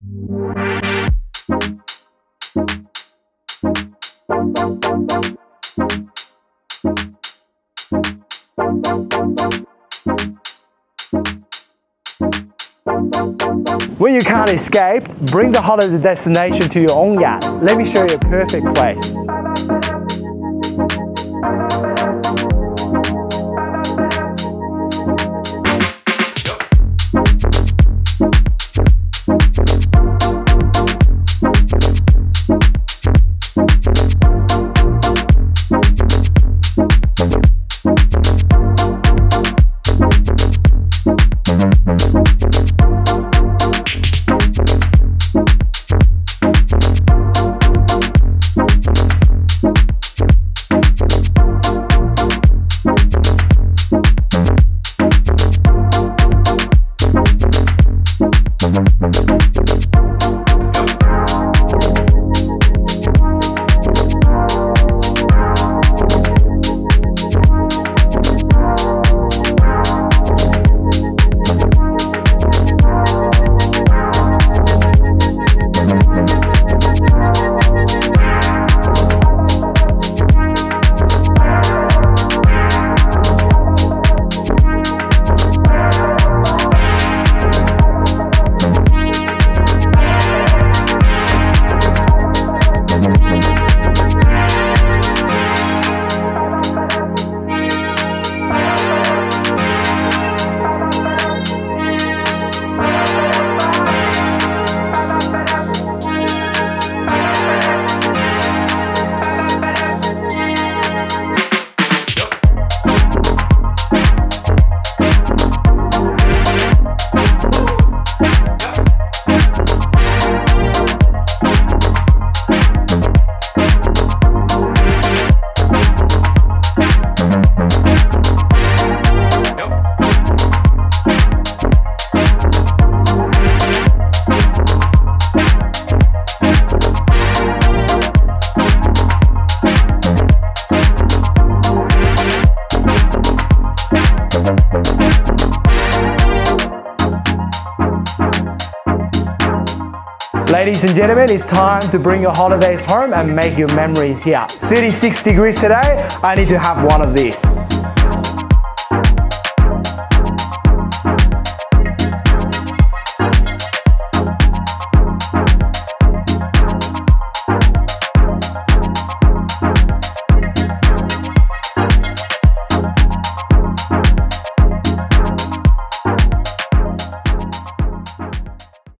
When you can't escape, bring the holiday destination to your own yacht. Let me show you a perfect place. Ladies and gentlemen, it's time to bring your holidays home and make your memories here. 36 degrees today, I need to have one of these.